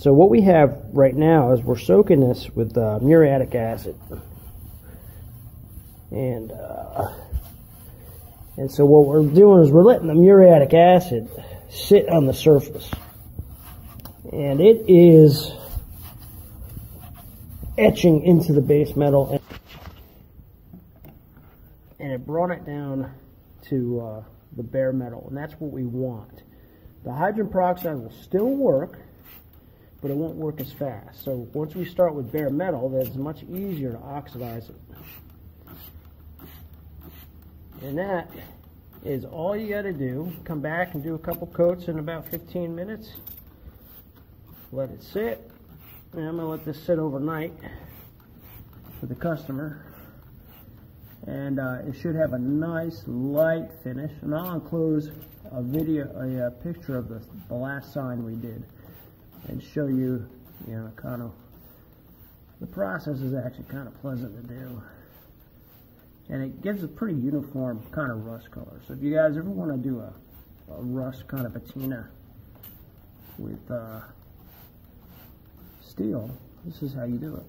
So what we have right now is we're soaking this with uh, muriatic acid. And uh, and so what we're doing is we're letting the muriatic acid sit on the surface. And it is etching into the base metal and, it brought it down to uh, the bare metal and that's what we want. The hydrogen peroxide will still work but it won't work as fast. So once we start with bare metal, that's much easier to oxidize it. And that is all you got to do. Come back and do a couple coats in about 15 minutes. Let it sit. And I'm going to let this sit overnight for the customer. And uh, it should have a nice light finish. And I'll enclose a video, a, a picture of the, the last sign we did and show you, you know, kind of, the process is actually kind of pleasant to do. And it gives a pretty uniform kind of rust color. So if you guys ever want to do a, a rust kind of patina with uh, steel, this is how you do it.